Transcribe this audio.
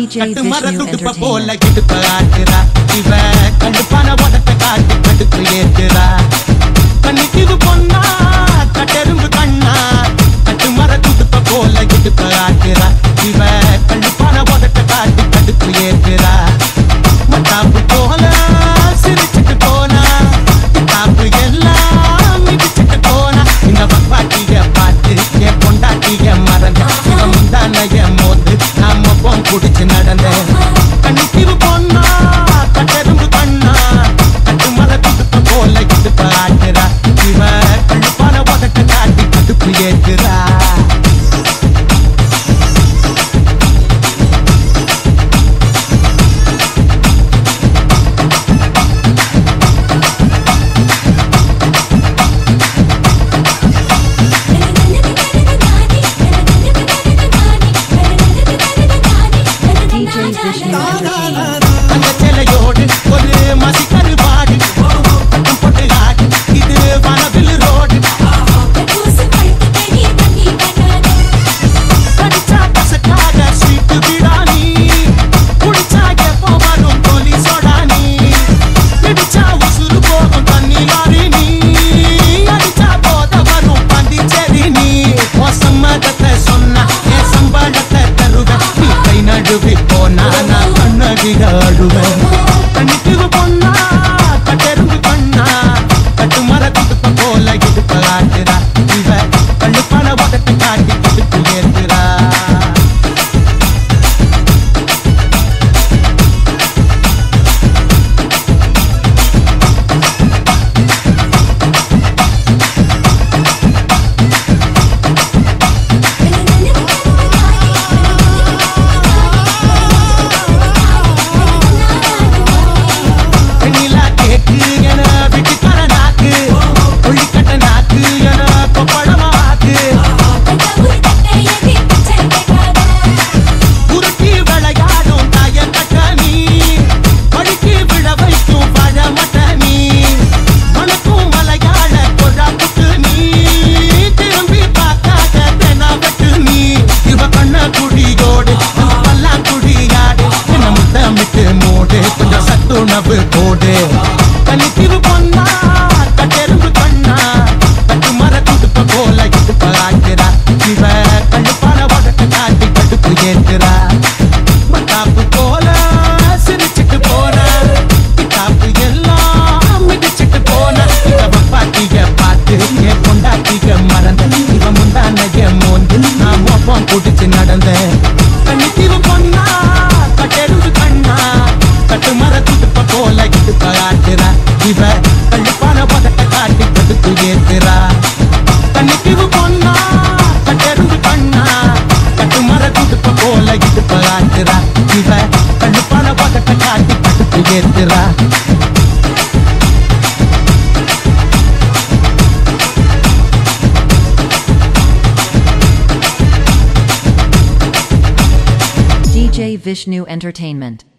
கட்டு மரத்துக்கு போல கிட்டு ஆட்டுறா இவ கண்டுப்பான உடத்த காட்டு கடுப்பு ஏற்றுறா கண்ணுக்கு இது பொண்ணா கட்டெரும்பு கண்ணா கட்டு மரத்துக்கு போல கிட்டு ஆட்டுறா இவ ఆడుమే. புடிச்சு நடந்த கண்ணித்தீவு பொண்ணா கட்டெடுத்து கண்ணா கட்டு மர துடுப்ப போல கிடுப்ப ஆட்டுறா இவ கண்டிப்பான பதட்ட காட்டி கடுத்து ஏத்துறா. கண்ணித்தீவு பொண்ணா கட்டெடுத்து கண்ணா கட்டு மர துடுப்ப போல கிடுப்ப ஆட்டுறா இவ கண்டிப்பான பதட்ட காட்டி கடுத்து ஏத்துறா. Vishnu Entertainment.